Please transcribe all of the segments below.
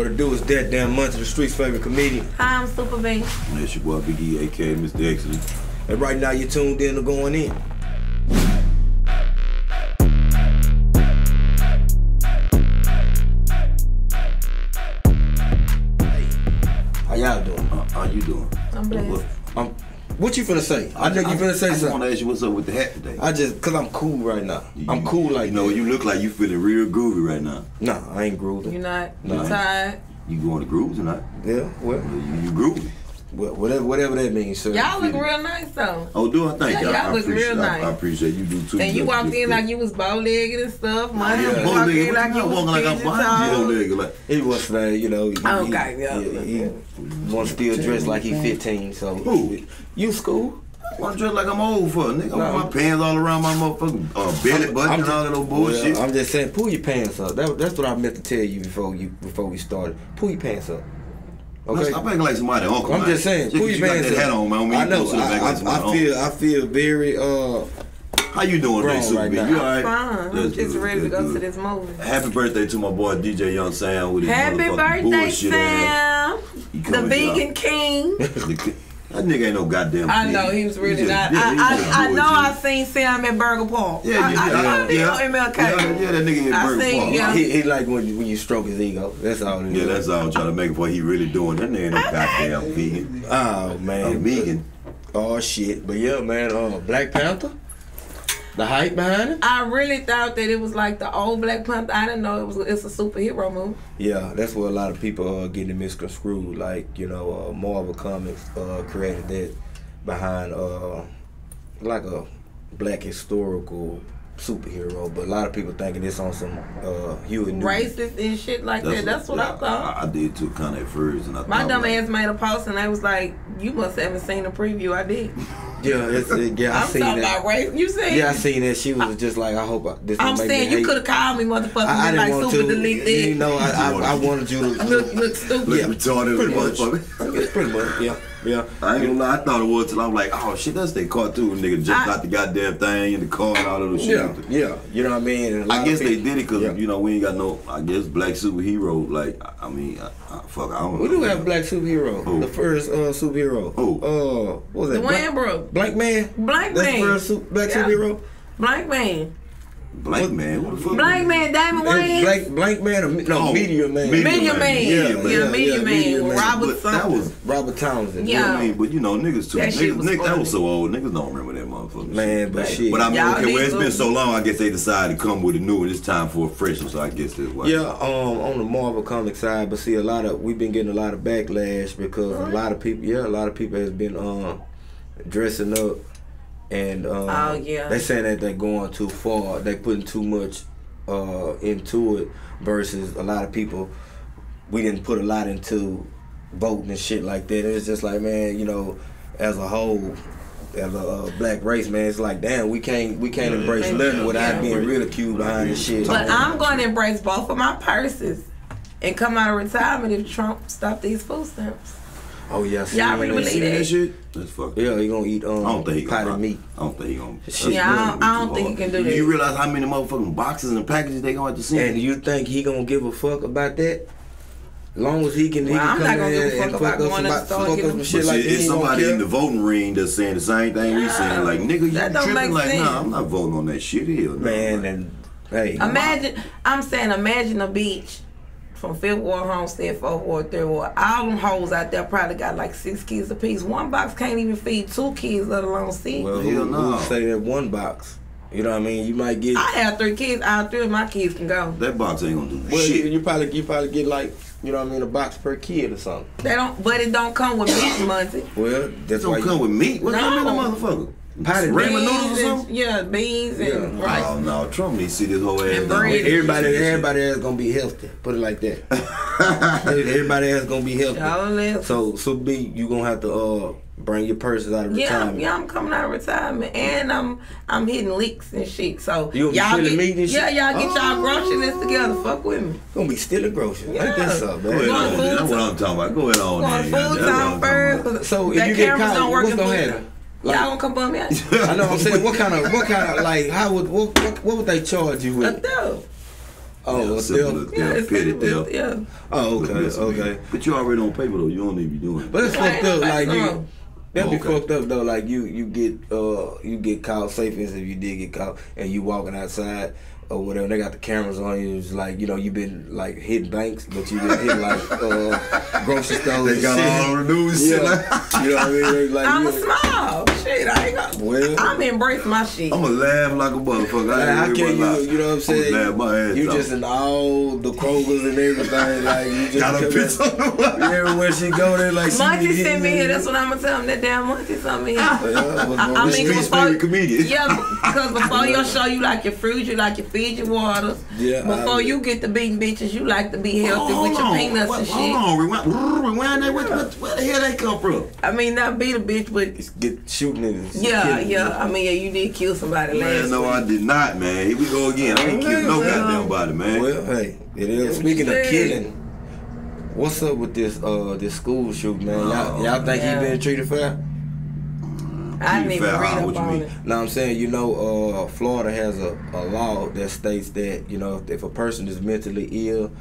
What it do is that damn Monty of the streets favorite comedian. Hi, I'm Supabee. That's your boy Big E, aka Mr. Excellent. And right now you're tuned in to going in. How y'all doing? Uh, how you doing? I'm blessed. What, Um, what you finna say? I know you finna say I just want to ask you what's up with the hat today. I just, cause I'm cool right now. I'm cool like You know, that. you look like you feeling real groovy right now. Nah, I ain't grooving. You not? No. You tired? You going to grooves or not? Yeah, well, You, you groovy. Well, whatever, whatever that means, sir. Y'all look real nice though. Oh, do I thank you? I- y'all I look appreciate, real I- nice. I, appreciate you do too. And you walked in like you was bow legged and stuff. Money, Yeah. you Bow walked legged, in like you I'm was walking like I'm behind you, toed. bow legged, like. He was like, you know, he, Okay, he, yeah. he, he wants to still dress like he 15. So Who? You school? I'm dressed like I'm old for nigga. I No. my pants all around my motherfucking uh, belly button and all that old bullshit. Well, I'm just saying, pull your pants up. That, that's what I meant to tell you before you before we started. Pull your pants up. Okay. I'm acting like somebody uncle. I'm man. just saying, Just pull 'cause your you got that hat on, man. I know. supposed to look I, like I, I feel. I feel very. Uh. How you doing, Wrong today, Super right B? You all right? Fine. I'm That's just good, ready to that's go to this movie. Happy birthday to my boy DJ Young Sam with his Happy birthday. Sam. The coming vegan king. That nigga ain't no goddamn. I vegan. know he was really just- not. yeah, I, I, I know bullshit. I seen Sam at Burger Park. Yeah, I, yeah, I, yeah, I, did yeah. MLK. Yeah, yeah, that nigga hit I Burger seen, Park. yeah. he, he like when when you stroke his ego. That's all. Yeah, that's all I'm trying to make it what he really doing. That nigga ain't no goddamn vegan. Oh man. I'm vegan. Oh shit. But yeah, man. Uh, Black Panther. The hype behind it. I really thought that it was like the old Black Panther. I didn't know it was. It's a superhero movie. Yeah, that's where a lot of people are getting misconstrued. Like you know, uh, Marvel Comics uh, created that behind uh, like a black historical superhero, but a lot of people thinking it's on some uh, Huey Newton. Racist and shit like that. That's what yeah, I thought. I, I did too, kind of at first, and I My dumb like, ass made a post and I was like, "You must haven't seen the preview." I did. Yeah, it's, it, yeah, I I'm seen talking that. about race. You seen? Yeah, I seen that. She was just like, I hope I, this. I'm don't make me saying you could have called me, motherfucker. I, I didn't like want super to. delete that. You know, I, I, I wanted you to look, look stupid. Look Yeah, retarded pretty much. motherfucker. Yeah, pretty much. Yeah, yeah. I ain't gonna lie, I thought it was till I was like, oh shit, that's that cartoon nigga jumped I- out the goddamn thing in the car and all of those shit. Yeah, yeah. You know what I mean? And a lot I of guess they did it because Yeah. you know we ain't got no. I guess black superhero. Like I, I mean, I, I, fuck, I don't. We know. We do have black superhero. Who? The first uh, superhero. Who? Uh, what was that? Dwayne Black, Brooks. Black Man. Black That's Man. the first su- black Yeah. superhero. Black man. Black man. What the fuck? Blank man. Damon It's Wayans. Black Black Man. Or, no, Oh, Meteor Man. Media Meteor Man. man. Yeah, Yeah, man. Media Yeah, man. Man. Robert But that was. Robert Townsend. You know what I Yeah. mean? But you know, niggas too. That shit Niggas, was niggas, that was so old. Niggas don't remember that motherfucker. Man, but shit. But I mean, Y'all okay, well, it's been so long. I guess they decided to come with a new one. It's time for a fresh one, so I guess that's why. Yeah, um, on the Marvel comic side, but see a lot of we've been getting a lot of backlash because a lot of people, yeah, a lot of people has been um dressing up, and um, Oh, yeah. they saying that they're going too far. They putting too much uh into it versus a lot of people. We didn't put a lot into voting and shit like that. It's just like man, you know, as a whole. As a uh, black race, man, it's like damn, we can't we can't Yeah, embrace yeah, nothing yeah. without Yeah. being ridiculed behind the shit. But I'm going to embrace both of my purses and come out of retirement if Trump stop these food stamps. Oh yeah, see, Y'all really man. believe that? that shit? That's fucked. Yeah, he gonna eat um I don't think he gonna. meat. I don't think he gonna. Yeah, I don't, I don't too think he can do that. You realize how many motherfucking boxes and packages they gonna have to send? And you think he gonna give a fuck about that? As Long as he can, he can I'm come not gonna in give a and fuck fuck about going to the store fuck and us some shit like see, that. it's somebody in the voting ring that's saying the same thing we saying. Like, nigga, you That tripping? Like, sense. nah, I'm not voting on that shit here. Man, and hey, Imagine, I'm saying, imagine a beach from Fifth Ward, Homestead, Fourth Ward, Third Ward. All them hoes out there probably got like six kids apiece. One box can't even feed two kids, let alone six. well, Hell who, no. who say that one box? You know what I mean? You might get. I have three kids. All three of my kids can go. that box ain't gonna do Well, you, shit. you probably you probably get like you know what I mean a box per kid or something. They don't, but it don't come with meat, Monty. Well, that's why don't come you, with meat. What come in the No. motherfucker? Potted Ramen meat. noodles or and, something? yeah, beans and Yeah. rice. Oh no, Trump needs to see this whole ass. And down. bread. everybody everybody else gonna be healthy. Put it like that. everybody else gonna be healthy. So so B, you gonna have to uh bring your purses out of Yeah, retirement. yeah, I'm coming out of retirement and I'm I'm hitting leaks and shit. So you y'all get meat and yeah, y'all get y'all Oh. grocery list together. Fuck with me. Gonna be stealing groceries. Yeah. Ain't that something, Go man? ahead Going on. That's what. I'm talking about. Go ahead on. Going then, full goddamn. That's what time I'm talking about. first. So if that you get caught, don't work what's gonna full happen? Time. Like- y'all gonna come bum me out? I know what I'm saying. What kind of what kind of like how would what what, what would they charge you A with? thug. Oh, yeah, well, simple theft. as Yeah, theft, petty it's, theft. yeah. Oh, okay, okay. But you already on paper though. You don't need to be doing it. But it's fucked up. like Like you, that'd be Okay. fucked up though. Like you, you get, uh, you get caught. Safe as if you did get caught, and you walking outside or whatever. They got the cameras on you. It's like you know you been like hitting banks, but you been hitting like uh, grocery stores. They got shit. all the news shit. Yeah, you know what I mean. Like, I'm a you- small. Shit, I ain't got. Well- I'm embrace my shit. I'm gonna laugh like a motherfucker. Like, I how ain't can gonna you, you know what I'm saying? I'ma laugh my ass you off. just in all the Krogers and everything. Like you just got a come bitch back- on the wall. Everywhere she go, they like she Monty sent me here. That's what I'm gonna tell him. That damn Monty sent me here. Yeah, I, going I on? The mean, before, comedian. yeah, because before your show, you like your fruit, you like your Fiji waters. Yeah, Before I- you get to beating bitches, you like to be healthy Hold with your on. peanuts What- and shit. Hold on, rewind, rewind that. What, what, where the hell they come from? I mean, not beat a bitch, but Get shoot niggas. yeah, Kill yeah. I mean, yeah, you did kill somebody last Man, no, week. I did not, man. Here we go again. I ain't killed no Well, goddamn body, man. Well, hey, it is. what Speaking of killing, what's up with this uh this school shoot, man? Y'all, Oh, y'all think yeah. he been treated fair? I didn't even read what you on mean? it. No, I'm saying, you know, uh, Florida has a, a law that states that, you know, if, if a person is mentally ill,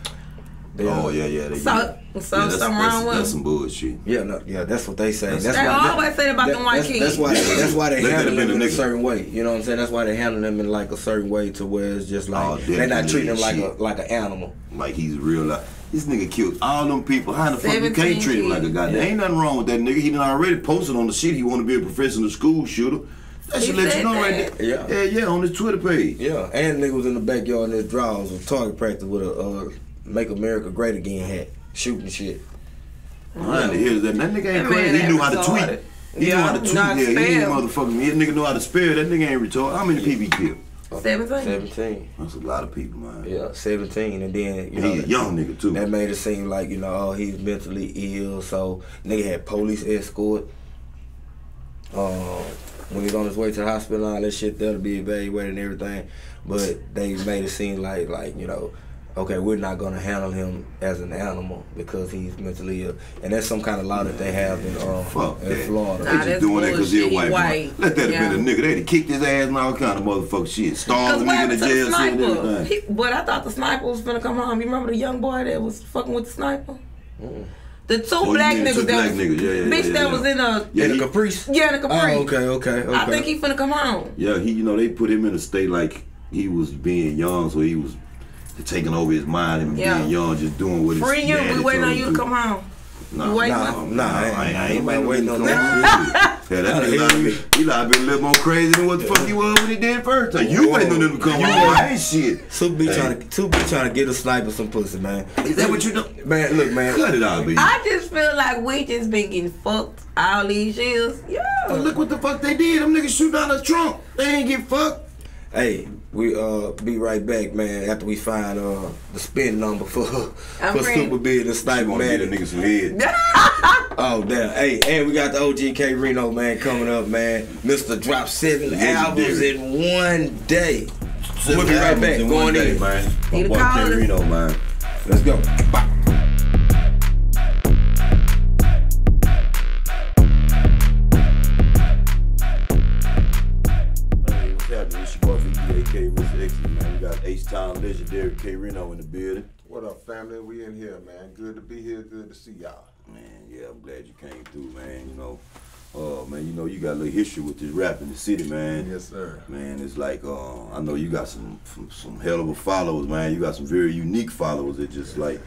they oh yeah, yeah. They, So, yeah. so yeah, that's, something wrong with that's some bullshit. Yeah, no, yeah, that's what they say. That's They why always say about them white that's, kids. That's why. That's why they Let handle them a in a certain way. You know what I'm saying? That's why they handle them in like a certain way to where it's just like Oh, they're not definitely treating them like a like an animal. Like he's real life. This nigga killed all them people. How the fuck you can't treat him like a kids. goddamn? Ain't nothing wrong with that nigga. He done already posted on the shit. He want to be a professional school shooter. That He should let you know that. right there. Yeah. yeah, yeah, on his Twitter page. Yeah, and nigga was in the backyard in his drawers of target practice with a uh, "Make America Great Again" hat, shooting shit. I ain't hear that. That nigga ain't crazy. He knew how to retarded. tweet. He Yeah, knew how to tweet. not Yeah, he ain't spell. motherfucking. That nigga know how to spell. That nigga ain't retarded. How many people he killed? Seventeen. Seventeen. That's a lot of people, man. Yeah, seventeen, and then you And know he a young nigga too. That made it seem like you know, oh, he's mentally ill. So nigga had police escort. Um, when he's on his way to the hospital, and all that shit that'll be evaluated and everything. But they made it seem like like you know, okay, we're not gonna handle him as an animal because he's mentally ill, and that's some kind of law that they have in um, Fuck in that. Florida. They Nah, just doing that because he a white, white. Let that have Yeah. been a nigga. They'd have kicked his ass and all kind of motherfucker shit. Cause Starved what nigga in the jail the cell and sniper? everything. He, but I thought the sniper was going to come home. You remember the young boy that was fucking with the sniper? The two Oh, black niggas two that black was, niggas. Yeah, yeah, bitch yeah, that yeah. was in a Yeah, in he- the Caprice. yeah in a Capri. Oh, okay, okay, okay. I think he finna come home. Yeah, he you know they put him in a state like he was being young, so he was taking over his mind and Yeah. being young, just doing what his Free you. We waiting on you to come home. Nah, You waiting nah, on- nah, I ain't, I ain't nobody waiting on on that. Yeah, that Nah, nigga he- lied to me. He lied to be a little more crazy than what the fuck he was when he did first time. You Whoa. waiting on them to come home. wait. I ain't shit. Two be Hey. trying to two be trying to get a sniper some pussy, man. Is that what you do? Man, look, man. Cut it out, B. I just feel like we just been getting fucked all these years. Yeah. But look what the fuck they did. Them niggas shoot out a trunk. They ain't get fucked. Hey, we uh be right back, man. After we find uh the spin number for I'm for ready. Super Big and I Sniper want to get a man. The niggas head. Oh damn! Hey, and we got the OG K-Rino man coming up, man. Mr. Drop seven Legendary. albums in one day. Seven We'll be right back. in Going one day, in. man. My Need to boy call Rino, man. Let's go. Bye. Family? We in here, man. Good to be here. Good to see y'all. Man, yeah, I'm glad you came through, man. You know, uh, man, you know, you got a little history with this rap in the city, man. Yes, sir. Man, it's like uh, I know you got some, some some hell of a followers, man. You got some very unique followers that just like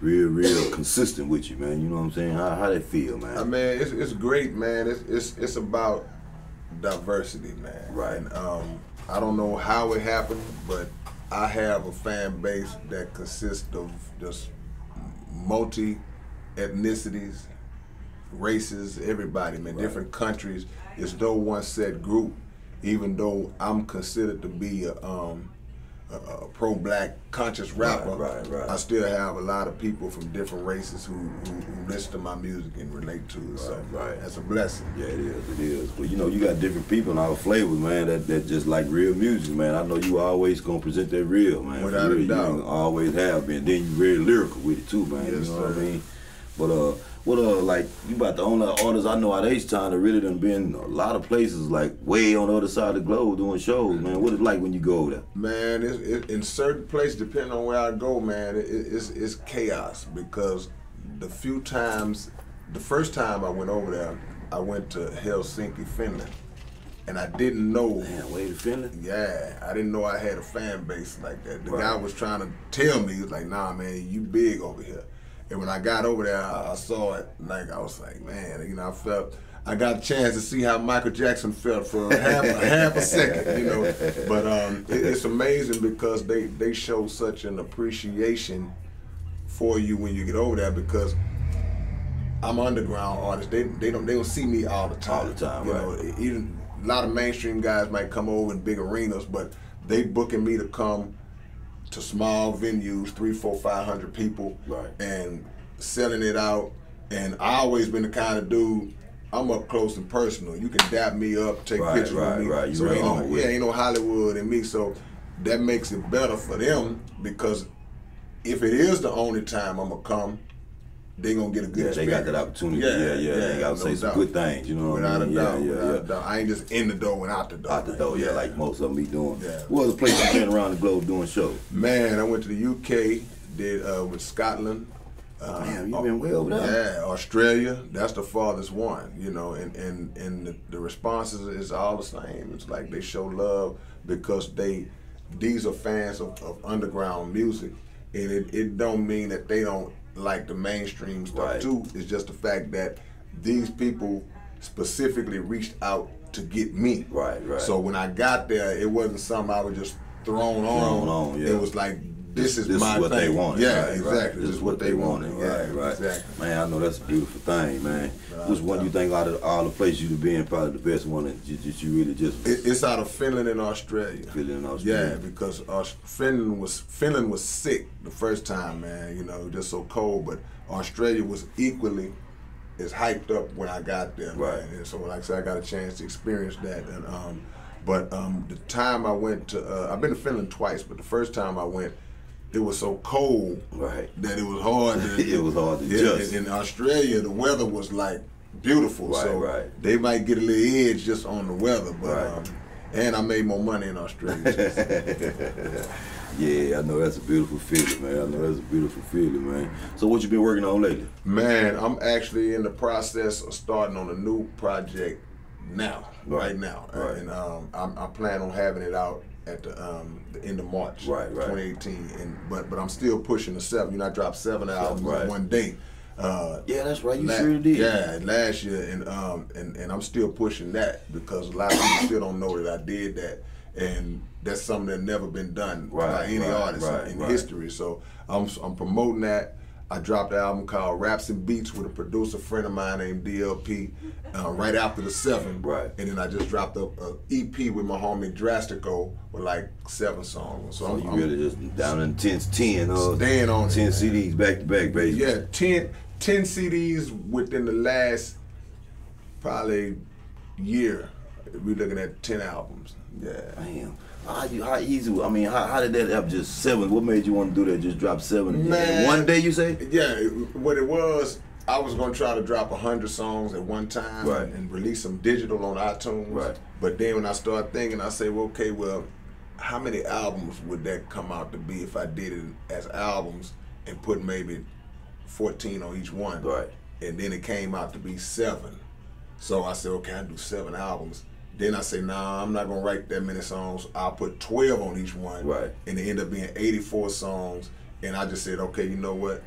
real, real consistent with you, man. You know what I'm saying? How how they feel, man? I mean, it's, it's great, man. It's, it's it's about diversity, man. Right. And, um, I don't know how it happened, but I have a fan base that consists of just multi ethnicities, races, everybody, man, different countries. It's no one set group. Even though I'm considered to be a, um, a, a pro-black conscious rapper, right, right. I still have a lot of people from different races who, who, who listen to my music and relate to it. so Right, right. that's a blessing. Yeah, it is. It is. But you know, you got different people in our flavors, man. That that just like real music, man. I know you always gonna present that real, man. Without a doubt. You always have been. Then you very lyrical with it too, man. Yes, you know what I mean? But uh, what uh like you about the only artists I know at H Town that really done been a lot of places like way on the other side of the globe doing shows, man. What it like when you go over there? Man, it's, it, in certain places, depending on where I go, man, it, it's it's chaos because the few times, the first time I went over there, I went to Helsinki, Finland, and I didn't know. Man, way to Finland. Yeah, I didn't know I had a fan base like that. The Right. guy was trying to tell me, he was like, "Nah, man, you big over here." And when I got over there, I, I saw it. Like I was like, man, you know, I felt. I got a chance to see how Michael Jackson felt for half, a half a second, you know. But um, it, it's amazing because they they show such an appreciation for you when you get over there because I'm underground artist. They they don't they don't see me all the time. All the time, you right. know. Even a lot of mainstream guys might come over in big arenas, but they booking me to come to small venues, three, four, five hundred people, Right. and selling it out. And I always been the kind of dude. I'm up close and personal. You can dap me up, take Right, pictures right, with me. right. You So ain't no, yeah, ain't no Hollywood in me. So that makes it better for them because if it is the only time I'm gonna come, they gonna get a good Yeah, they got that opportunity. Yeah, yeah. yeah they gotta no say some good things, you know what Without I mean? a doubt, yeah, yeah, without yeah. a doubt. I ain't just in the door and out the door. Out the door, yeah, like most of them be doing. Yeah. What other places you been around the globe doing shows? Man, I went to the UK, did uh, with Scotland. Uh, Damn, you been way over there. Yeah, Australia. That's the farthest one, you know, and and and the, the responses is all the same. It's like they show love because they these are fans of, of underground music, and it, it don't mean that they don't like the mainstream stuff Right. too. It's just the fact that these people specifically reached out to get me. Right, right. So when I got there, it wasn't something I was just thrown on. Thrown on, yeah. It was like this, is this my is what they wanted. Yeah, right, right. exactly. This is what they wanted. Yeah, Right, right. Exactly. Man, I know that's a beautiful thing, man. Which one do you think out of all the places you've been, probably the best one that you, that you really just It, it's out of Finland and Australia. Finland and Yeah, because Aus- Finland was Finland was sick the first time, man. You know, just so cold. But Australia was equally as hyped up when I got there, Right. man. And so, like I said, I got a chance to experience that. And um, but um, the time I went to, uh, I've been to Finland twice, but the first time I went, it was so cold Right. that it was hard. To, It was hard to yeah, adjust. In, Australia, the weather was like beautiful, Right, so right. they might get a little edge just on the weather, but. Right. Um, and I made more money in Australia. Yeah, I know that's a beautiful feeling, man. I know that's a beautiful feeling, man. So what you been working on lately? Man, I'm actually in the process of starting on a new project now, Right. right, now, Right. and um, I'm, I plan on having it out at the, um, the end of March, Right, right. 2018. And but but I'm still pushing the seven. You know, I dropped seven albums right. in one day. Uh, Yeah, that's right. You la- sure did. Yeah, last year, and um, and and I'm still pushing that because a lot of people still don't know that I did that, and that's something that never been done by any right, artist in- right, in right. history. So I'm I'm promoting that. I dropped an album called Raps and Beats with a producer friend of mine named DLP uh, right after the seven. Right. And then I just dropped a, a EP with my homie Drastico with like seven songs. So, So I'm, you I'm- really just down in 10, 10, uh, Staying on 10 man. CDs back to back, baby. yeah, 10, 10 CDs within the last probably year. We're looking at 10 albums. Yeah. Damn. How, you, how easy? I mean, how, how did that happen? Just seven? What made you want to do that? Just drop seven Man. one day? You say? Yeah, what it was, I was gonna try to drop hundred songs at one time Right. and release them digital on iTunes. Right. But then when I started thinking, I say, well, okay, well, how many albums would that come out to be if I did it as albums and put maybe fourteen on each one? Right. And then it came out to be seven. So I said, okay, I do seven albums. Then I say, nah, I'm not gonna write that many songs. I'll put 12 on each one. Right. And it ended up being 84 songs. And I just said, okay, you know what?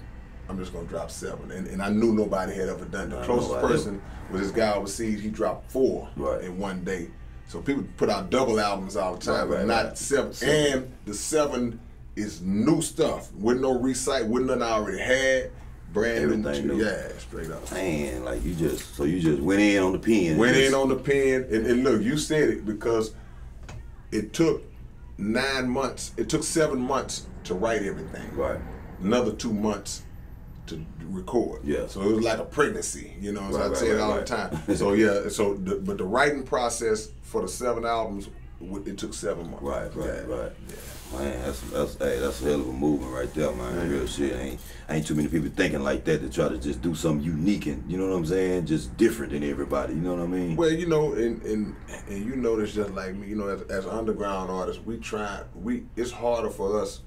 I'm just gonna drop seven. And, and I knew nobody had ever done. The closest person was this guy overseas. He dropped four Right. in one day. So people put out double albums all the time, Right, but not right. seven. Seven. And the seven is new stuff with no recite, with nothing I already had. Brand Everything material. new. Yeah, straight up. Man, like you just so you just went in on the pen. Went just, in on the pen, and, and look, you said it because it took nine months. It took seven months to write everything. Right. Another two months to record. Yeah. So it was like a pregnancy, you know. So Right, I right, say it right, all the time. So yeah. So the, but the writing process for the seven albums it took seven months. Right, right, Yeah. right. Man, that's that's hey, that's a hell of a movement right there, man. Real shit. Ain't ain't too many people thinking like that to try to just do something unique and you know what I'm saying, just different than everybody. You know what I mean? Well, you know, and and, and you know this just like me. You know, as, as underground artists, we try. We it's harder for us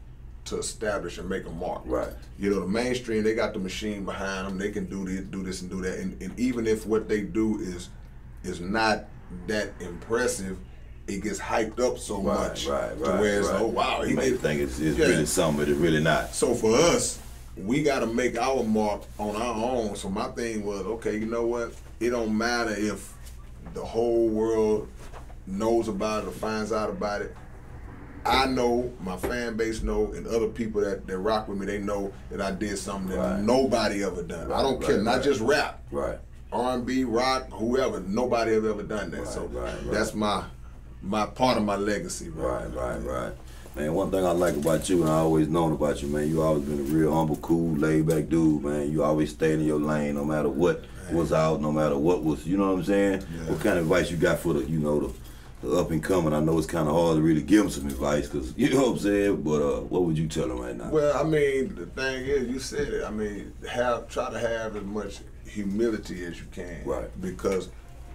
to establish and make a mark. Right. You know, the mainstream they got the machine behind them. They can do this, do this, and do that. And, and even if what they do is is not that impressive, it gets hyped up so right, much right, to where it's right. oh wow, he may did. think it's, it's Yeah. really something, but it's really not. So for us, we got to make our mark on our own. So my thing was, okay, you know what? It don't matter if the whole world knows about it or finds out about it. I know, my fan base know, and other people that, that rock with me, they know that I did something that Right. nobody ever done. I don't Right, care, right, not just rap, Right. R&B, rock, whoever. Nobody have ever done that. Right, so right, right. that's my my part of my legacy. Right, right, right. Man, one thing I like about you and I always known about you, man, you always been a real humble, cool, laid back dude, man. You always stayed in your lane no matter what was out, no matter what was, you know what I'm saying? Yeah. What kind of advice you got for the, you know, the, the up and coming? I know it's kind of hard to really give them some advice because, you know what I'm saying? But uh, what would you tell them right now? Well, I mean, the thing is, you said it. I mean, have try to have as much humility as you can, Right. Because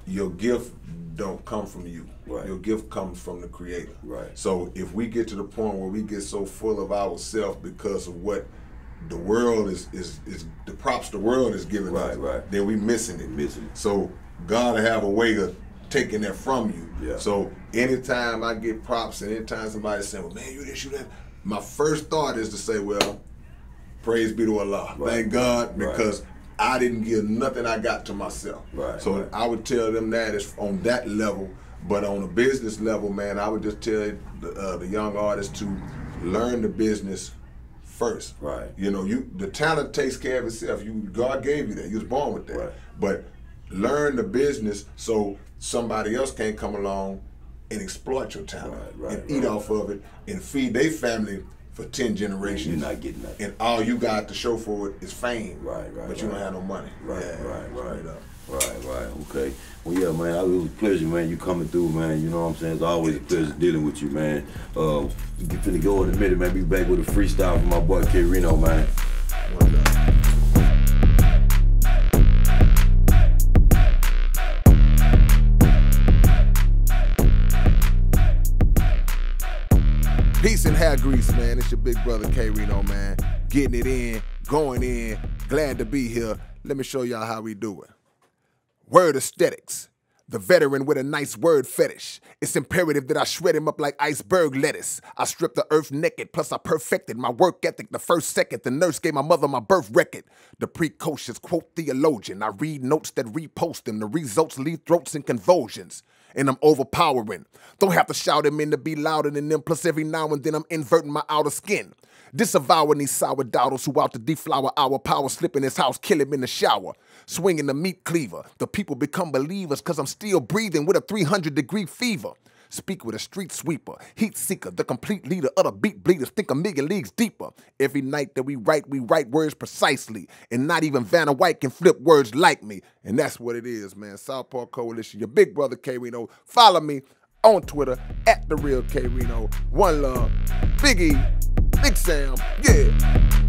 your gift don't come from you. Right. Your gift comes from the Creator. Right. So if we get to the point where we get so full of ourselves because of what the world is is is the props the world is giving Right, us, right. then we missing it. Missing it. So God have a way of taking that from you. Yeah. So anytime I get props and anytime somebody saying, well, man, you this, you that, my first thought is to say, well, praise be to Allah. Right. Thank God because I didn't give nothing I got to myself. Right, So right. I would tell them that is on that level, but on a business level, man, I would just tell the, uh, the young artists to learn the business first. Right. You know, you the talent takes care of itself. You God gave you that. You was born with that. Right. But learn the business so somebody else can't come along and exploit your talent Right, right, and eat off of it and feed their family for ten generations. You're not getting that. And all you got to show for it is fame. Right, right, But you right. don't have no money. Right, Yeah, right, right. up. Right, right, okay. Well, yeah, man, it was a pleasure, man. You coming through, man. You know what I'm saying? It's always a pleasure dealing with you, man. Uh, you finna go in a minute, man. Be back with a freestyle from my boy K-Rino, man. And hair grease, man. It's your big brother K-Rino, man. Getting it in, going in. Glad to be here. Let me show y'all how we do it. Word aesthetics. The veteran with a nice word fetish. It's imperative that I shred him up like iceberg lettuce. I strip the earth naked, plus I perfected my work ethic the first second. The nurse gave my mother my birth record. The precocious quote theologian. I read notes that repost them. The results leave throats in convulsions. And I'm overpowering. Don't have to shout him in to be louder than them. Plus, every now and then I'm inverting my outer skin. Disavowing these sour sourdoughs who out to deflower our power, slip in his house, kill him in the shower. Swinging the meat cleaver. The people become believers because I'm still breathing with a 300 degree fever. Speak with a street sweeper, heat seeker, the complete leader of the beat bleeders. Think a million leagues deeper. Every night that we write, we write words precisely. And not even Vanna White can flip words like me. And that's what it is, man. South Park Coalition, your big brother K-Rino. Follow me on Twitter at the real K-Rino. One love. Big E, Big Sam, yeah.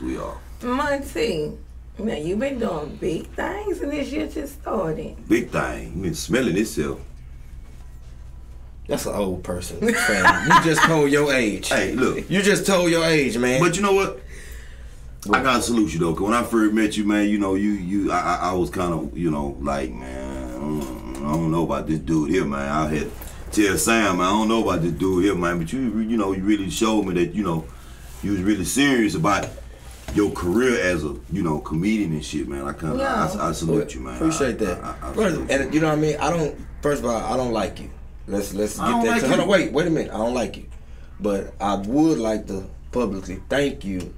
Yes, we are. Monty, now you been doing big things and this year just started. Big thing. You been smelling itself. That's an old person. you just told your age. Hey, look. You just told your age, man. But you know what? I gotta salute you though, cause when I first met you, man, you know, you you I, I, I was kind of, you know, like, man, I don't, I don't know about this dude here, man. I had to tell Sam, man, I don't know about this dude here, man. But you, you know, you really showed me that, you know, you was really serious about your career as a, you know, comedian and shit, man. I kind of, Yeah. I, I salute you, man. Appreciate I- that. I, I, I First- and you know what I mean? I don't. First of all, I don't like you. Let's let's I get don't that. like to, hold on, wait, wait a minute. I don't like you, but I would like to publicly thank you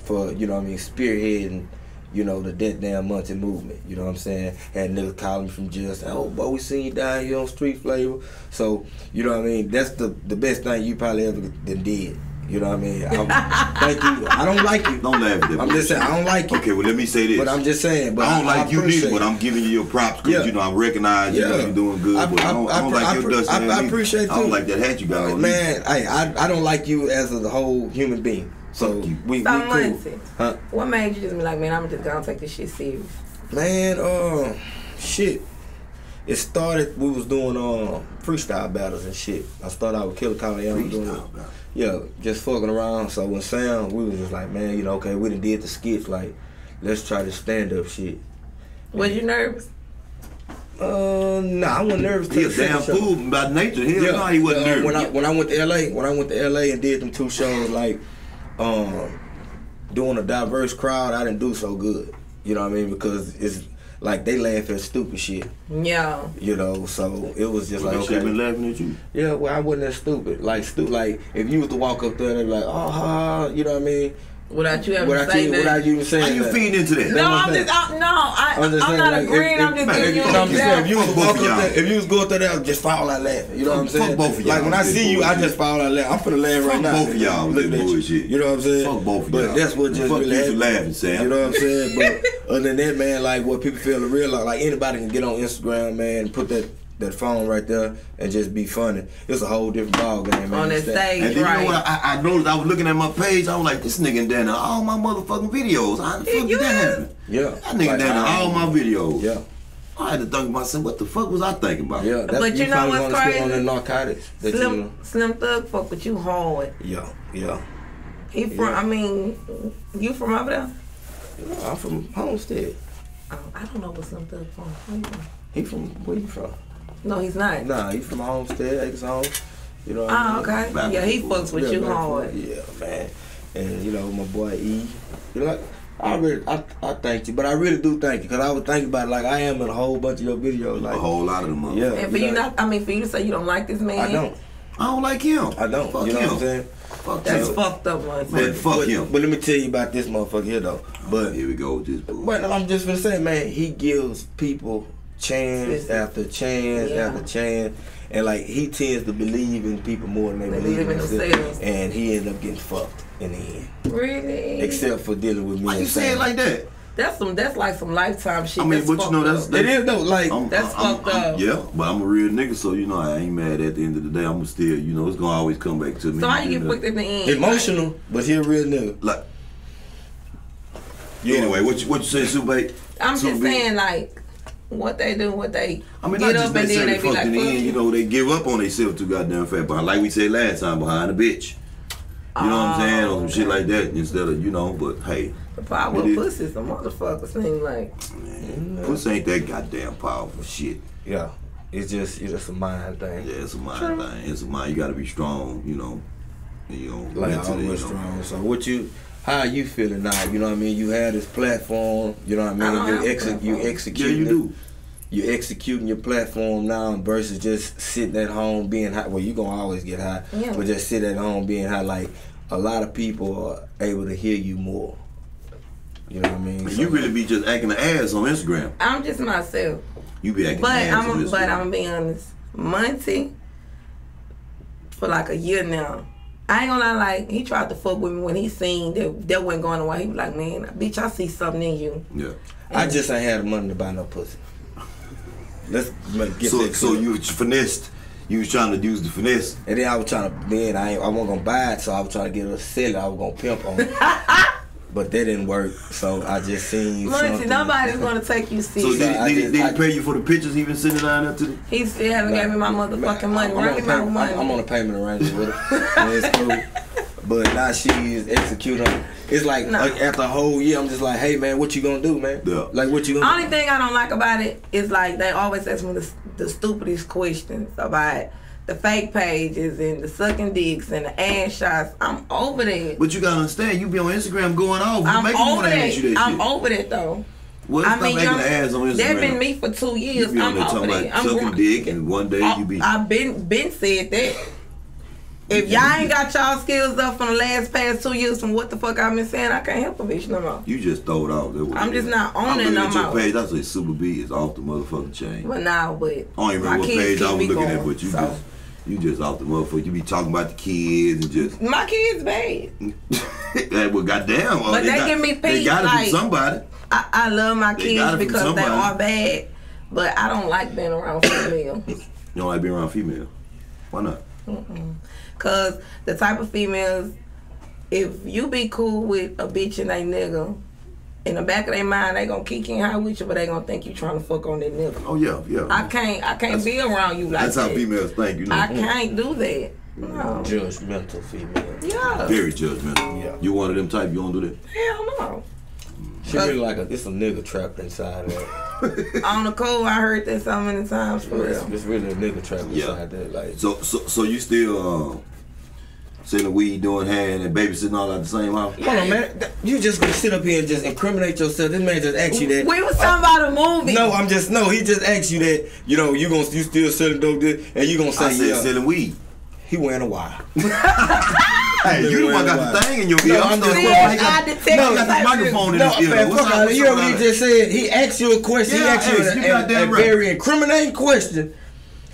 for you know what I mean spearheading. You know the Dat Damn Monty movement. You know what I'm saying? Had niggas calling me from jail saying, "Oh, boy, we seen you down here on Street Flavor." So you know what I mean? That's the the best thing you probably ever did. You know what I mean? I, thank you. I don't like you. Don't laugh at that. I'm just saying I don't like you. Okay, well let me say this. But I'm just saying. But I don't like you appreciate neither, but. I'm giving you your props because Yeah. you know I recognize you know Yeah. you're doing good. I- but I, I- don't, I, I don't pre- like your pre- dust I- hat I either. appreciate I don't like that hat you got on. Man, I, I I don't like you as a whole human being. So we, we cool. Monty, Huh? what made you just be like, man, I'm just gonna take this shit serious? Man, uh, shit. It started. We was doing uh freestyle battles and shit. I started out with Killer Collier doing it. Freestyle. Yeah, just fucking around. So when Sam, we was just like, man, you know, okay, we done did the skits. Like, let's try this stand up shit. Was you nervous? Uh, nah, I wasn't nervous. He till a damn show. fool by nature. Hell no, he wasn't uh, nervous. When I when I went to LA, when I went to LA and did them two shows, like um doing a diverse crowd, I didn't do so good. You know what I mean? Because it's like they laugh at stupid shit. Yeah. You know, so it was just Well, like they been laughing at you. Yeah, well, I wasn't that stupid. Like stupid. Like if you was to walk up there, they'd be like, oh, ha, ha," you know what I mean? Without you ever Without saying you, that. without you even How saying you that. feeding into that? No, I'm I'm just, I'm, no, I, I'm I'm, not like, agreeing. if- I'm just if- giving you if- an No, I'm just saying, if you was Fuck walk both up of there, y'all. if you was going through there, just fall out laughing. You know what I'm saying? Fuck both of y'all Like when I see you, I just fall out laughing. I'm finna laugh right Fuck now. both of y'all with Looking this at you. bullshit. You know what I'm saying? Fuck both of y'all. But that's what just Fuck really you for happened. laughing, Sam. You know what I'm saying? But other than that, man, like what people feel to realize, like anybody can get on Instagram, man, and put that that phone right there and just be funny. It's a whole different ball game, man. On that It's that- stage. And then you know what? I, I noticed I was looking at my page. I was like, this nigga down there all my motherfucking videos. How the fuck you did that is? happen? Yeah. That nigga Like, down there um, all my videos. Yeah. I had to think to myself, what the fuck was I thinking about? Yeah. That's, But you know finally what's gonna on crazy? the narcotics. That you Slim, know. Slim Thug fuck with you hard. Yeah, yeah. He from, Yeah. I mean, you from over there? I'm from Homestead. Oh, I don't know what Slim Thug from. Where you from? He from where you from? No, he's not. Nah, he from Homestead, Acres Home. You know what I Oh, mean? okay. Back Yeah, he and fucks with Yeah, you man, hard. Yeah, man. And you know, my boy E. You know, like, I really, I, I thank you, but I really do thank you because I was thinking about it, like I am in a whole bunch of your videos. Like, A whole lot of them. motherfuckers. Yeah. And for you not, I mean, for you to say you don't like this man, I don't, I don't like him. I don't. Fuck you know him. what I'm saying? Fuck that's him. fucked up, man. Man, fuck but, him. But let me tell you about this motherfucker here though. But Here we go with this bull. But I'm just gonna say, man, he gives people chance after chance Yeah. after chance, and like he tends to believe in people more than they, They believe in believe in themselves, themselves. and he ended up getting fucked in the end. Really? Except for dealing with me. Why you and say it like that? that's some. That's like some lifetime shit. I mean, that's but you know, fucked that's. It is though, like I'm, That's I'm, fucked I'm- up. Yeah, but I'm a real nigga, so you know I ain't mad at the end of the day. I'm still, you know, it's gonna always come back to me. So how you get fucked at the end? emotional, but he a real nigga. Like, Yeah. anyway, what you what you say, Super eight? I'm Super just B? saying, like, what they do, what they I mean, get not up just and then they be like, in the end. You know, they give up on themselves too goddamn fat. But like we said last time, behind a bitch. You know what I'm oh, saying, or some shit like that. Instead of you know, but hey, The power It of is. pussy, some motherfuckers seem like. man, pussy ain't that goddamn powerful shit. Yeah, it's just it's just a mind thing. Yeah, it's a mind thing. It's a mind. You got to be strong. You know, you know, Like mentally, always you know. strong. So what you? How are you feeling now? You know what I mean? You had this platform. You know what I mean? I don't you have a you platform. Yeah, executing. you do. you executing your platform now versus just sitting at home being high. Well, you're gonna always get high, Yeah. but just sit at home being high. Like a lot of people are able to hear you more. You know what I mean? And So- you really be just acting the ass on Instagram. I'm just myself. You be acting But the ass on I'm Instagram. but I'm gonna be honest. Monty for like a year now. I ain't gonna lie, like he tried to fuck with me when he seen that that wasn't going away. He was like, Man, bitch, I see something in you. yeah. I just ain't had the money to buy no pussy. Let's make- get So that so clear. you finessed. You was trying to use the finesse. And then I was trying to, then I, ain't, I wasn't gonna buy it, so I was trying to get her to sell it. I was gonna pimp on it. but that didn't work, so I just seen Monty, something. nobody's gonna take you So did, I did, just- did he pay you for the pictures he been sending down there to the he still haven't gave me my motherfucking money. I'm, Run on me my payment, money. I'm, I'm on a payment arrangement with her. it's cool. But now she's executing. It's like, Nah. like after a whole year, I'm just like, hey man, what you gonna do, man? Yeah. Like what you gonna Only thing I don't like about it is like they always ask me the, the stupidest questions about the fake pages and the sucking dicks and the ass shots. I'm over that. But you gotta understand, you be on Instagram going off. You I'm make me over you that. that I'm shit. over that though. well, I mean, making the ass on Instagram. That been me for two You years. on I'm over talking that. about I'm sucking dick, and one day you be. I've been been said that. If y'all ain't got y'all skills up from the last past two years from what the fuck I've been saying, I can't help a bitch no more. You just throw it off. That I'm just not on it. I'm it looking no more. page. I say Supabee is off the motherfucking chain. But now, but I don't even remember what page I was looking at, but you so. just You just off the motherfucker. You be talking about the kids and just. My kids bad. well, goddamn. uh, But they got, give me They got it like- from somebody. I, I love my They kids got it from because they are bad, but I don't like being around females. You don't like being around female. Why not? Cause the type of females, if you be cool with a bitch and a nigga, in the back of their mind they gonna kick in high with you, but they gonna think you trying to fuck on that nigga. Oh yeah, yeah. I can't, I can't be around you like that. That's how females think. You know. I can't do that. No. Judgmental female. Yeah. Very judgmental. Yeah. You one of them type. You don't do that. Hell no. She really like a, it's a nigga trapped inside her. On the cold, I heard that so many times for It's, real. it's really a nigga trapped Yeah. inside that. Like, So, so, so you still uh, selling weed, doing hand, and babysitting all at the same house? Hold on, man. You just gonna sit up here and just incriminate yourself. This man just asked you that. We was talking about a movie. No, I'm just no. He just asked you that. You know, you gonna you still selling dope, this, and you gonna say I said yeah. selling weed. He wearing a wire. Hey, you the one got the thing in your ear. No, I'm I'm just- See. I No, got like the microphone in No, his ear. man, What's fuck up? out of You up heard what he just said? He asked you a question. Yeah, he asked you yes, a, you a- a right. very incriminating question,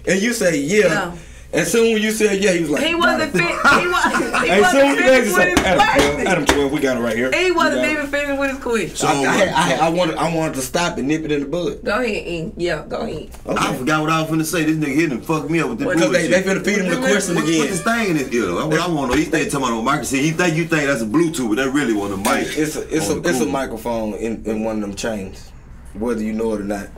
and you say yeah. Yeah. And soon when you said yeah, he was like, He wasn't fit. He, was, he Hey, soon wasn't you finished with his Adam 12. Adam 12, we got it right here. He wasn't even finished with his question. So, I, I, I, I wanted, I wanted to stop and nip it in the bud. Go ahead, E. Yeah, go ahead. I forgot what I was finna say. This nigga hit and fucked me up with this Because they, they finna feed him the question what, again. What this thing in his ear? That's what I want to know. He think talking about on Marcus. He think you think that's a Bluetooth, but that really was a mic. It's a it's a it's a microphone in, in one of them chains, whether you know it or not.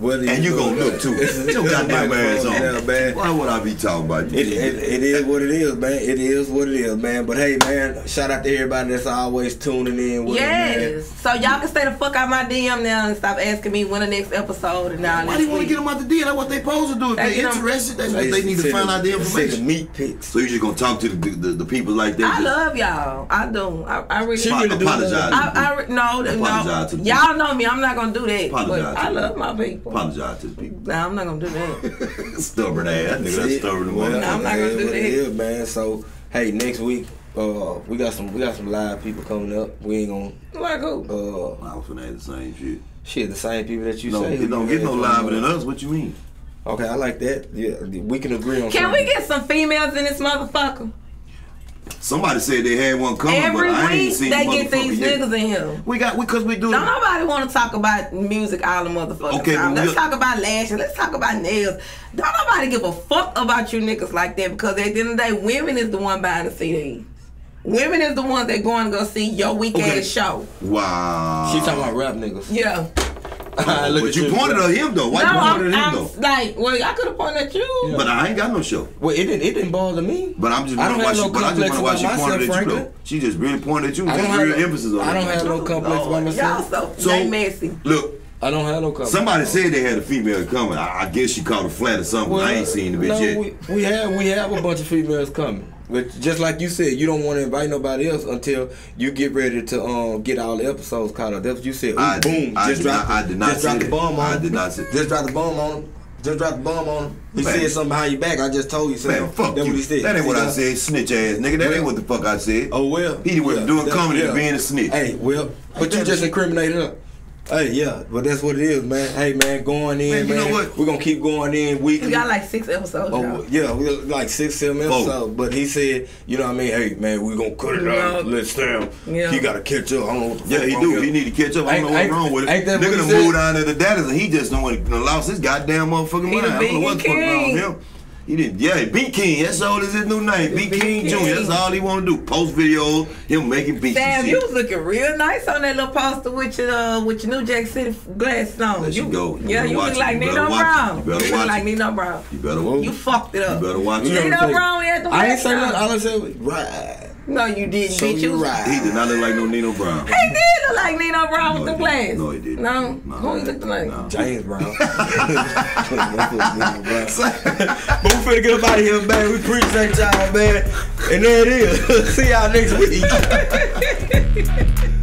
Whether And you know gonna it look too. It's a- Get your it's goddamn ass on. yeah, man. Why would I be talking about you? It, it, it is what it is, man. It is what it is, man. But hey, man, shout out to everybody that's always tuning in. With us, man. So y'all can stay the fuck out my DM now and stop asking me when the next episode and all Why that. do you want to get them out the deal? That's what they supposed to do. If They they get 'em- interested, that's what they need to Say find the- out the say information. The meat picks. So you just gonna talk to the the, the people like that? I just love y'all. I do. I, I really. She really do apologize. I, I re- no, Apologize no. the Y'all know me. I'm not gonna do that. Apologize But I love my people. Apologize to the people. Nah, I'm not gonna do that. stubborn ass. Nigga, that's stubborn. Well, motherfucker. No, I'm not gonna do what it that. is, man. So hey, next week, uh, we got some we got some live people coming up. We ain't gonna like who? gonna uh, I was finna ask the same shit. shit the same people that you No, say. it don't get no liver than us. What you mean? Okay, I like that. Yeah, we can agree on. Can something. we get some females in this motherfucker? Somebody said they had one coming, Every but I ain't week seen they the get these yet. niggas in here. We got we because we do. Don't nobody want to talk about music all the motherfucking Okay, time. Let's talk about lashes. Let's talk about nails. Don't nobody give a fuck about you niggas like that because at the end of the day, women is the one buying the CDs. Women is the ones that going to go see your weak Okay. ass show. Wow. She talking about rap niggas. Yeah. Uh, look but at you pointed at him though. Why no, you I'm, pointed at him I'm though? like, well, I could have pointed at you. But I ain't got no show. Well, it didn't it didn't bother me. But I'm just I don't wondering why have she. no But I just complex wonder why she pointed myself, at you Franklin. though. She just really pointed at you. I don't Just have real no, emphasis on I it. don't have no complex by Lord, y'all myself. so, So- messy. Look, I don't have no complex. somebody said they had a female coming. I, I guess she caught a flat or something. I ain't seen the bitch no, yet. We, we have we have a bunch of females coming. But just like you said, you don't want to invite nobody else until you get ready to um get all the episodes caught up. That's what you said. Ooh, I- boom, I just drop not- I did not just drop the bomb on I him. did not say- Just drop the bomb on him. Just drop the bomb on him. He Man. said something behind your back. I just told you. So Man, fuck that's you. what he said. That ain't what I said. Snitch ass nigga. That ain't what the fuck I said. Oh well. He wasn't doing that- comedy to being a snitch. Hey, well, but you just incriminated her. Hey, yeah, but that's what it is, man. Hey, man, going in, Man, man. you know what? We're gonna keep going in weekly. We got like six episodes Oh now. yeah, we got like six, seven Four. episodes. But he said, you know what I mean? Hey man, we're gonna cut it out. Yeah. Let's Sam. Yeah. He gotta catch up. I don't know what the Yeah, fuck he wrong do. with He need to catch up. I don't know what's wrong with it. ain't that what Nigga he done said? moved down to the daddies and he just don't want to lost his goddamn motherfucking He mind. I don't know what the fuck Beat wrong with him. He did, yeah, Beat King. That's all is his new name. Beat Beat King, Jr. That's all he want to do. Post videos, him making beats. Damn, you was looking real nice on that little poster with your uh, with your New Jack City glasses on. Let you go. You yeah, you watch look it. like You Nino better watch. Brown. You better look watch like it. Nino Brown. You better, watch. You fucked it up. you better watch it. know Nino what I'm Brown had the I ain't say rest nothing. on. All I said was right. No, you didn't. So bitch. you right. He did not look like no Nino Brown. He did look like Nino Brown No, with the he glasses. No, he didn't. No, No, who he looked like? no. James Brown. but we finna get up out of here, man. We appreciate y'all, man. And there it is. See y'all next week.